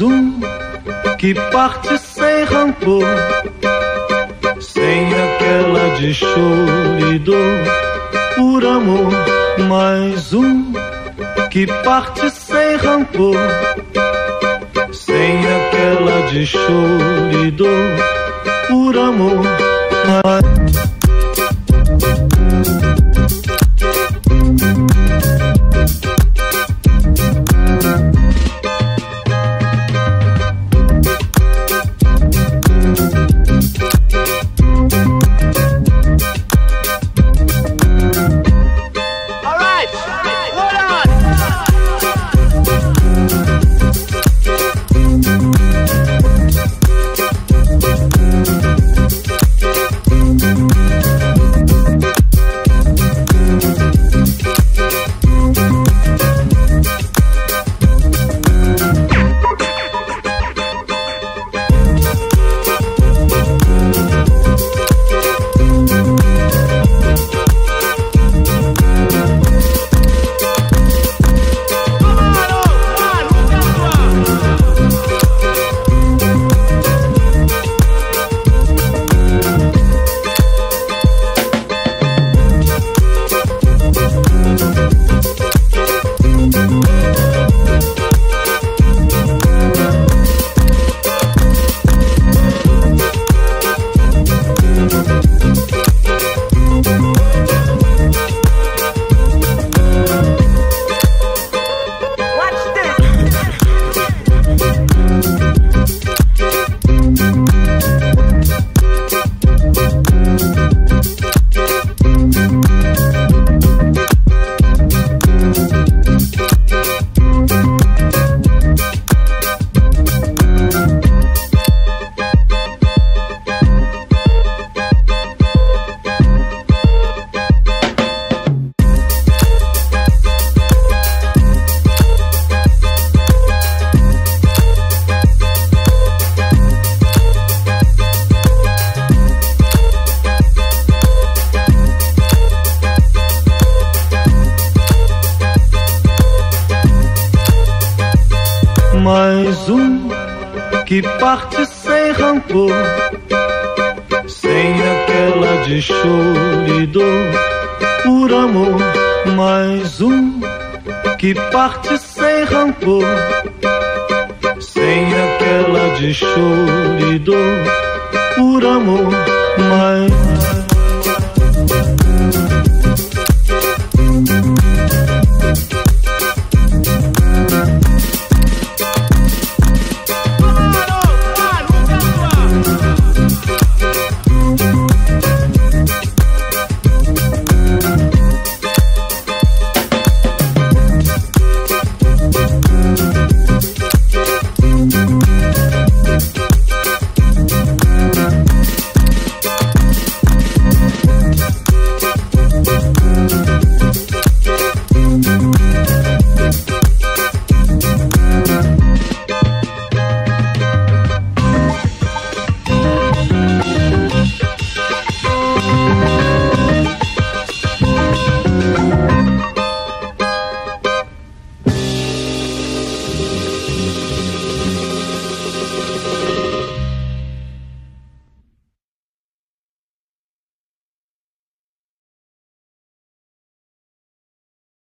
Um que parte sem rancor, sem aquela de choro dor, por amor. Mais um que parte sem rancor, sem aquela de choro dor, por amor. Mais mais um que parte sem rancor, sem aquela de choro e dor, por amor. Mais um que parte sem rancor, sem aquela de choro e dor, por amor. Mais